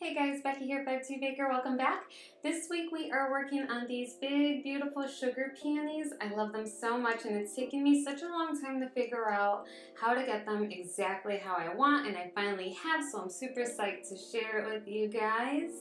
Hey guys, Becky here, Betsy Baker. Welcome back. This week we are working on these big, beautiful sugar peonies. I love them so much and it's taken me such a long time to figure out how to get them exactly how I want and I finally have, so I'm super psyched to share it with you guys.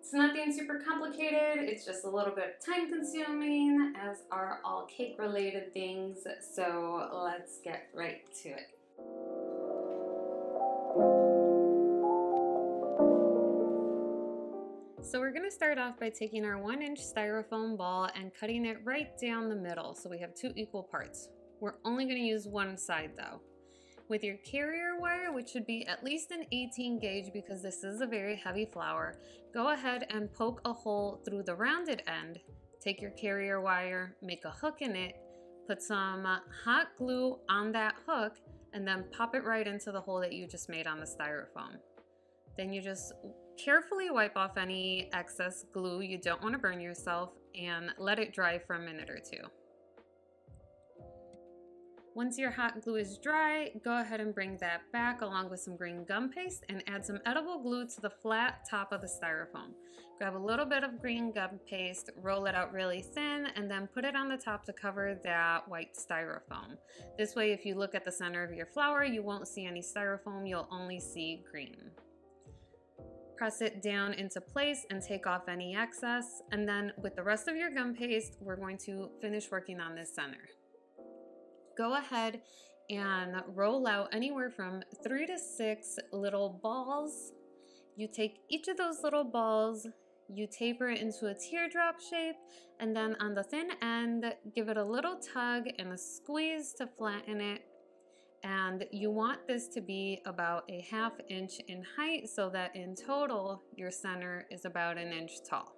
It's nothing super complicated, it's just a little bit time consuming as are all cake related things, so let's get right to it. So we're gonna start off by taking our one inch styrofoam ball and cutting it right down the middle so we have two equal parts. We're only gonna use one side though. With your carrier wire, which should be at least an 18 gauge because this is a very heavy flower, go ahead and poke a hole through the rounded end. Take your carrier wire, make a hook in it, put some hot glue on that hook, and then pop it right into the hole that you just made on the styrofoam. Then you just carefully wipe off any excess glue. You don't want to burn yourself and let it dry for a minute or two. Once your hot glue is dry, go ahead and bring that back along with some green gum paste and add some edible glue to the flat top of the styrofoam. Grab a little bit of green gum paste, roll it out really thin, and then put it on the top to cover that white styrofoam. This way, if you look at the center of your flower, you won't see any styrofoam, you'll only see green. Press it down into place and take off any excess. And then with the rest of your gum paste, we're going to finish working on this center. Go ahead and roll out anywhere from three to six little balls. You take each of those little balls, you taper it into a teardrop shape, and then on the thin end, give it a little tug and a squeeze to flatten it and you want this to be about a half inch in height so that in total your center is about an inch tall.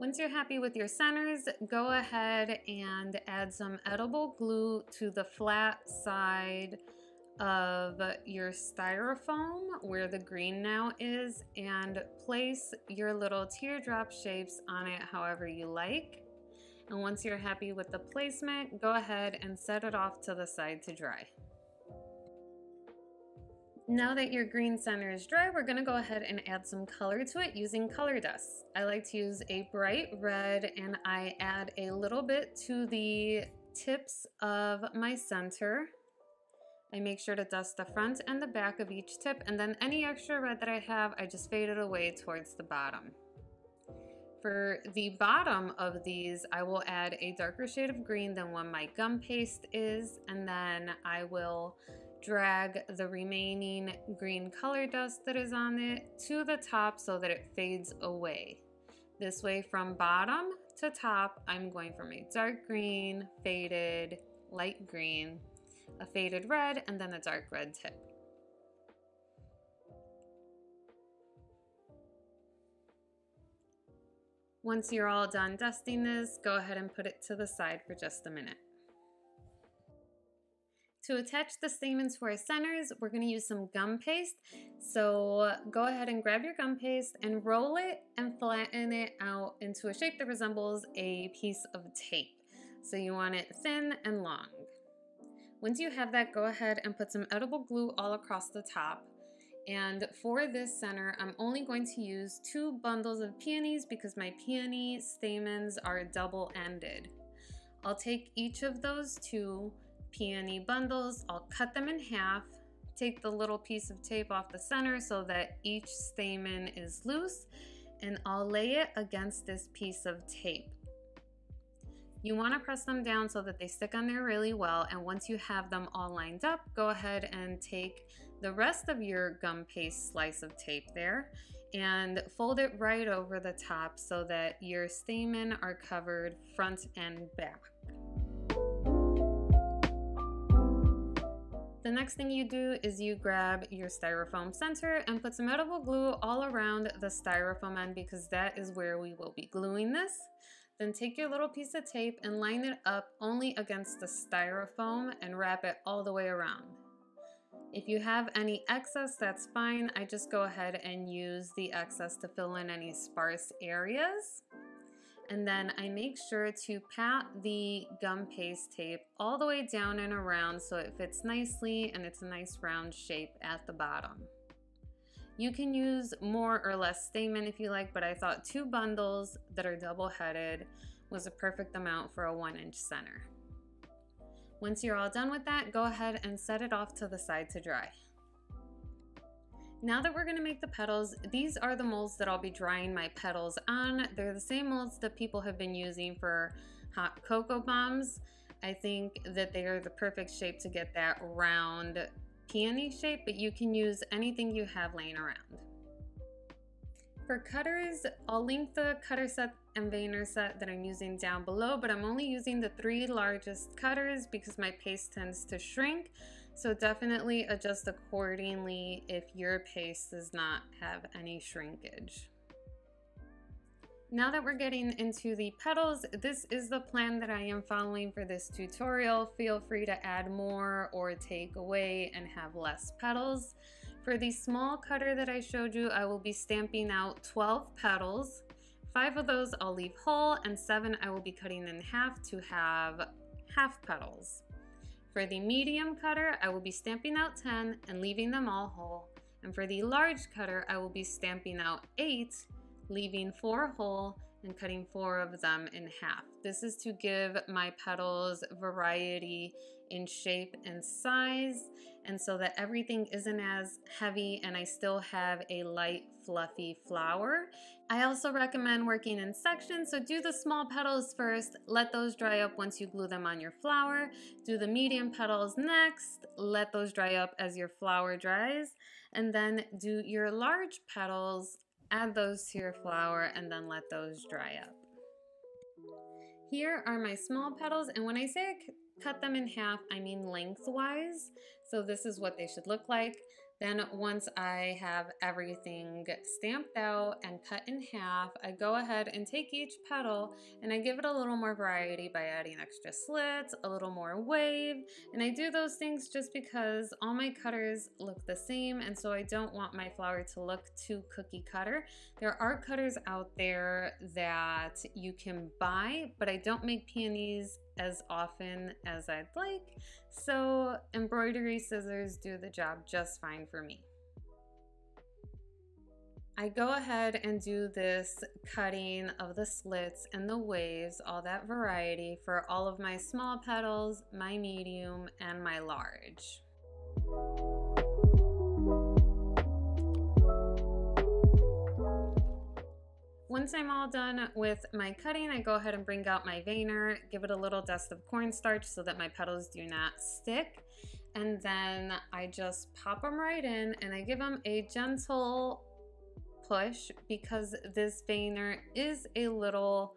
Once you're happy with your centers, go ahead and add some edible glue to the flat side of your styrofoam where the green now is and place your little teardrop shapes on it however you like. And once you're happy with the placement, go ahead and set it off to the side to dry. Now that your green center is dry, we're gonna go ahead and add some color to it using color dust. I like to use a bright red and I add a little bit to the tips of my center. I make sure to dust the front and the back of each tip and then any extra red that I have, I just fade it away towards the bottom. For the bottom of these, I will add a darker shade of green than what my gum paste is, and then I will drag the remaining green color dust that is on it to the top so that it fades away. This way from bottom to top, I'm going from a dark green, faded, light green, a faded red, and then a dark red tip. Once you're all done dusting this, go ahead and put it to the side for just a minute. To attach the stamens to our centers, we're gonna use some gum paste. So go ahead and grab your gum paste and roll it and flatten it out into a shape that resembles a piece of tape. So you want it thin and long. Once you have that, go ahead and put some edible glue all across the top. And for this center, I'm only going to use two bundles of peonies because my peony stamens are double-ended. I'll take each of those two peony bundles, I'll cut them in half, take the little piece of tape off the center so that each stamen is loose, and I'll lay it against this piece of tape. You want to press them down so that they stick on there really well and once you have them all lined up, go ahead and take the rest of your gum paste slice of tape there and fold it right over the top so that your stamen are covered front and back. The next thing you do is you grab your styrofoam center and put some edible glue all around the styrofoam end because that is where we will be gluing this. Then take your little piece of tape and line it up only against the styrofoam and wrap it all the way around. If you have any excess, that's fine. I just go ahead and use the excess to fill in any sparse areas. And then I make sure to pat the gum paste tape all the way down and around so it fits nicely and it's a nice round shape at the bottom. You can use more or less stamen if you like, but I thought two bundles that are double-headed was a perfect amount for a one inch center. Once you're all done with that, go ahead and set it off to the side to dry. Now that we're gonna make the petals, these are the molds that I'll be drying my petals on. They're the same molds that people have been using for hot cocoa bombs. I think that they are the perfect shape to get that round peony shape, but you can use anything you have laying around. For cutters, I'll link the cutter set and veiner set that I'm using down below, but I'm only using the three largest cutters because my paste tends to shrink. So definitely adjust accordingly if your paste does not have any shrinkage. Now that we're getting into the petals, this is the plan that I am following for this tutorial. Feel free to add more or take away and have less petals. For the small cutter that I showed you, I will be stamping out 12 petals. Five of those I'll leave whole and seven I will be cutting in half to have half petals. For the medium cutter, I will be stamping out 10 and leaving them all whole. And for the large cutter, I will be stamping out eight leaving four whole and cutting four of them in half. This is to give my petals variety in shape and size and so that everything isn't as heavy and I still have a light fluffy flower. I also recommend working in sections, so do the small petals first, let those dry up once you glue them on your flower. Do the medium petals next, let those dry up as your flower dries, and then do your large petals Add those to your flower and then let those dry up. Here are my small petals, and when I say cut them in half, I mean lengthwise. So this is what they should look like. Then once I have everything stamped out and cut in half, I go ahead and take each petal and I give it a little more variety by adding extra slits, a little more wave, and I do those things just because all my cutters look the same and so I don't want my flower to look too cookie cutter. There are cutters out there that you can buy, but I don't make peonies as often as I'd like, so embroidery scissors do the job just fine for me. I go ahead and do this cutting of the slits and the waves, all that variety for all of my small petals, my medium, and my large. Once I'm all done with my cutting, I go ahead and bring out my veiner, give it a little dust of cornstarch so that my petals do not stick. And then I just pop them right in and I give them a gentle push because this veiner is a little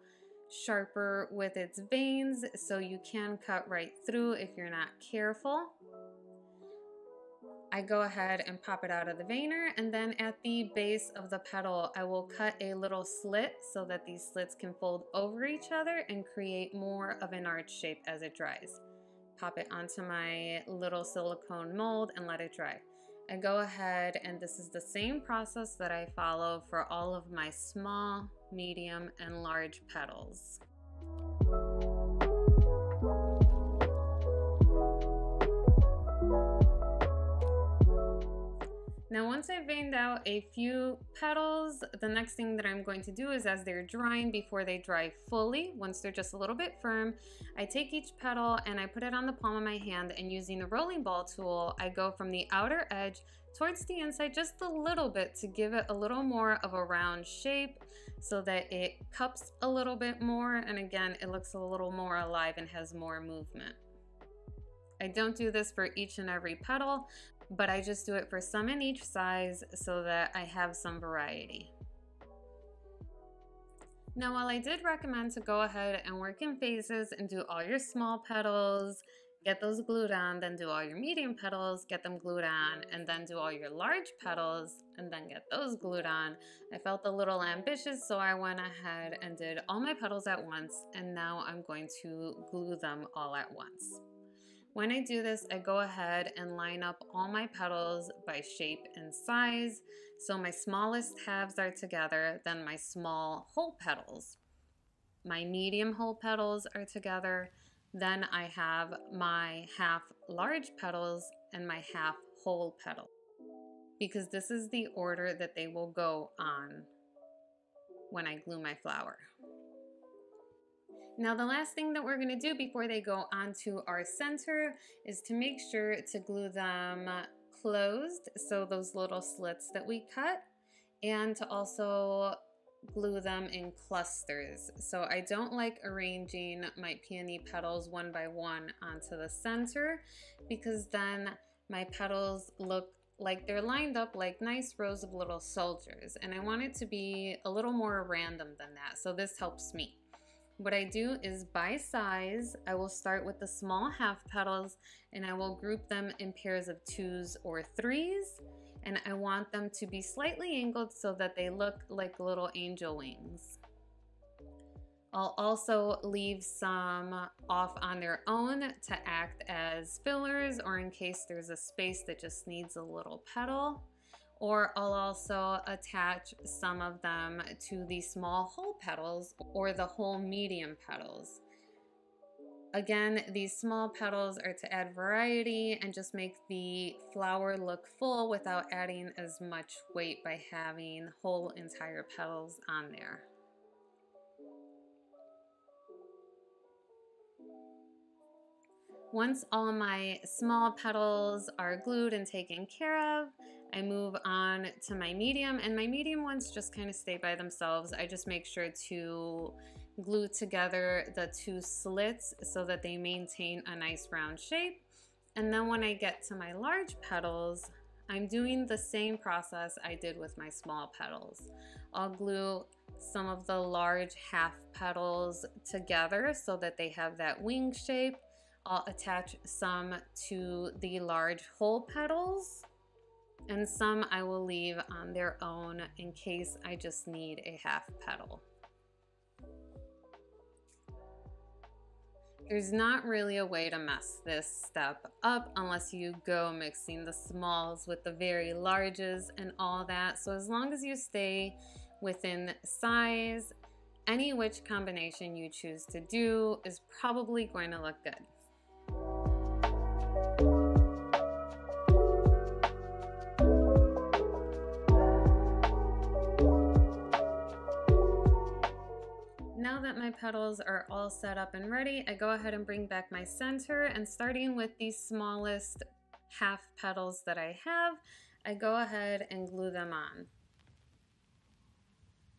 sharper with its veins so you can cut right through if you're not careful. I go ahead and pop it out of the veiner and then at the base of the petal I will cut a little slit so that these slits can fold over each other and create more of an arch shape as it dries. Pop it onto my little silicone mold and let it dry. I go ahead and this is the same process that I follow for all of my small, medium, and large petals. Now once I've veined out a few petals, the next thing that I'm going to do is as they're drying before they dry fully, once they're just a little bit firm, I take each petal and I put it on the palm of my hand and using the rolling ball tool, I go from the outer edge towards the inside just a little bit to give it a little more of a round shape so that it cups a little bit more and again it looks a little more alive and has more movement. I don't do this for each and every petal, but I just do it for some in each size so that I have some variety. Now, while I did recommend to go ahead and work in phases and do all your small petals, get those glued on, then do all your medium petals, get them glued on, and then do all your large petals, and then get those glued on. I felt a little ambitious, so I went ahead and did all my petals at once, and now I'm going to glue them all at once. When I do this, I go ahead and line up all my petals by shape and size. So my smallest halves are together, then my small whole petals. my medium whole petals are together. Then I have my half large petals and my half whole petal because this is the order that they will go on when I glue my flower. Now the last thing that we're going to do before they go onto our center is to make sure to glue them closed, so those little slits that we cut, and to also glue them in clusters. So I don't like arranging my peony petals one by one onto the center because then my petals look like they're lined up like nice rows of little soldiers and I want it to be a little more random than that so this helps me. What I do is by size, I will start with the small half petals and I will group them in pairs of twos or threes and I want them to be slightly angled so that they look like little angel wings. I'll also leave some off on their own to act as fillers or in case there's a space that just needs a little petal. Or I'll also attach some of them to the small whole petals or the whole medium petals. Again, these small petals are to add variety and just make the flower look full without adding as much weight by having whole entire petals on there. Once all my small petals are glued and taken care of, I move on to my medium and my medium ones just kind of stay by themselves. I just make sure to glue together the two slits so that they maintain a nice round shape. And then when I get to my large petals, I'm doing the same process I did with my small petals. I'll glue some of the large half petals together so that they have that wing shape I'll attach some to the large whole petals and some I will leave on their own in case I just need a half petal. There's not really a way to mess this step up unless you go mixing the smalls with the very larges and all that. So as long as you stay within size, any which combination you choose to do is probably going to look good. Petals are all set up and ready, I go ahead and bring back my center and starting with the smallest half petals that I have, I go ahead and glue them on.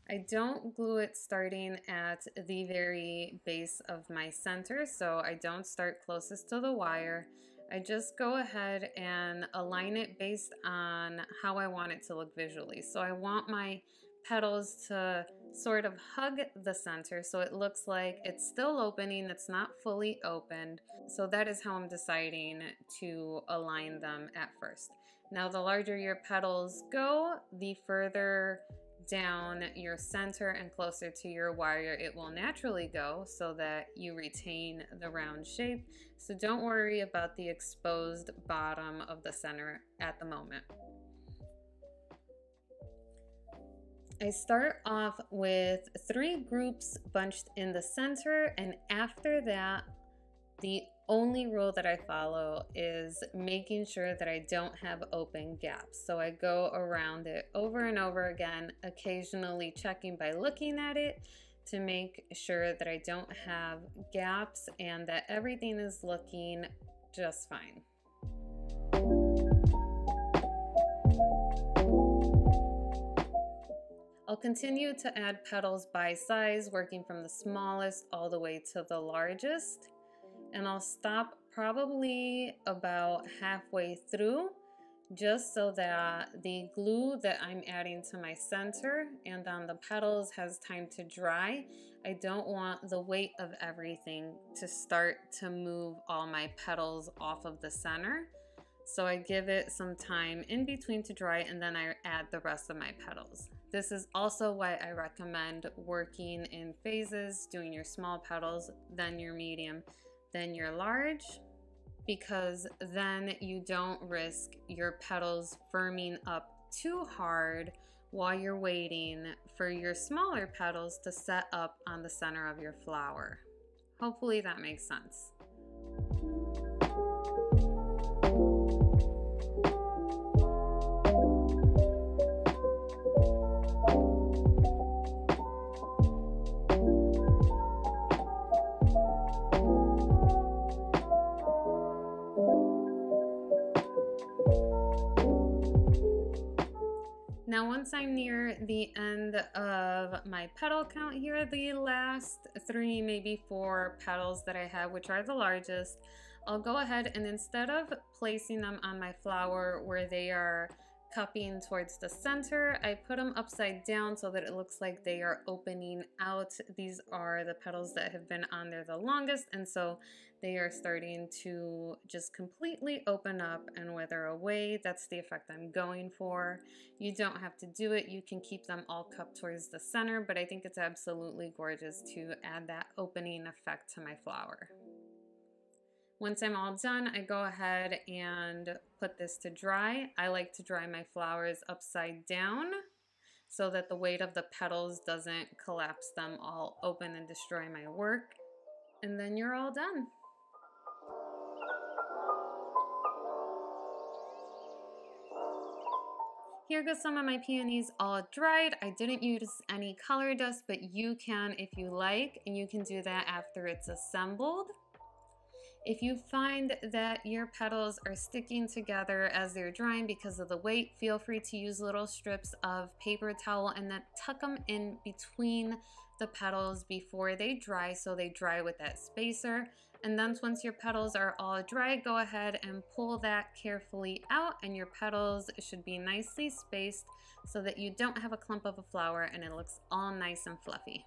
I don't glue it starting at the very base of my center, so I don't start closest to the wire. I just go ahead and align it based on how I want it to look visually. So I want my petals to sort of hug the center so it looks like it's still opening, it's not fully opened. So that is how I'm deciding to align them at first. Now the larger your petals go, the further down your center and closer to your wire it will naturally go so that you retain the round shape. So don't worry about the exposed bottom of the center at the moment. I start off with three groups bunched in the center and after that the only rule that I follow is making sure that I don't have open gaps. So I go around it over and over again, occasionally checking by looking at it to make sure that I don't have gaps and that everything is looking just fine. I'll continue to add petals by size, working from the smallest all the way to the largest. And I'll stop probably about halfway through just so that the glue that I'm adding to my center and on the petals has time to dry. I don't want the weight of everything to start to move all my petals off of the center. So I give it some time in between to dry and then I add the rest of my petals. This is also why I recommend working in phases, doing your small petals, then your medium, then your large, because then you don't risk your petals firming up too hard while you're waiting for your smaller petals to set up on the center of your flower. Hopefully that makes sense. Now once I'm near the end of my petal count here, the last three, maybe four petals that I have, which are the largest, I'll go ahead and instead of placing them on my flower where they are cupping towards the center. I put them upside down so that it looks like they are opening out. These are the petals that have been on there the longest and so they are starting to just completely open up and wither away. That's the effect I'm going for. You don't have to do it. You can keep them all cupped towards the center, but I think it's absolutely gorgeous to add that opening effect to my flower. Once I'm all done, I go ahead and put this to dry. I like to dry my flowers upside down so that the weight of the petals doesn't collapse them all open and destroy my work. And then you're all done. Here goes some of my peonies all dried. I didn't use any color dust, but you can if you like, and you can do that after it's assembled. If you find that your petals are sticking together as they're drying because of the weight, feel free to use little strips of paper towel and then tuck them in between the petals before they dry so they dry with that spacer. And then once your petals are all dry, go ahead and pull that carefully out and your petals should be nicely spaced so that you don't have a clump of a flower and it looks all nice and fluffy.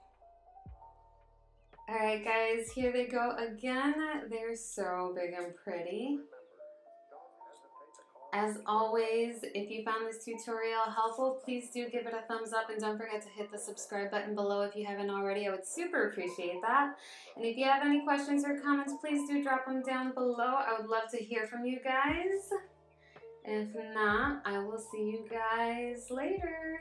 All right, guys, here they go again. They're so big and pretty. As always, if you found this tutorial helpful, please do give it a thumbs up and don't forget to hit the subscribe button below if you haven't already. I would super appreciate that. And if you have any questions or comments, please do drop them down below. I would love to hear from you guys. If not, I will see you guys later.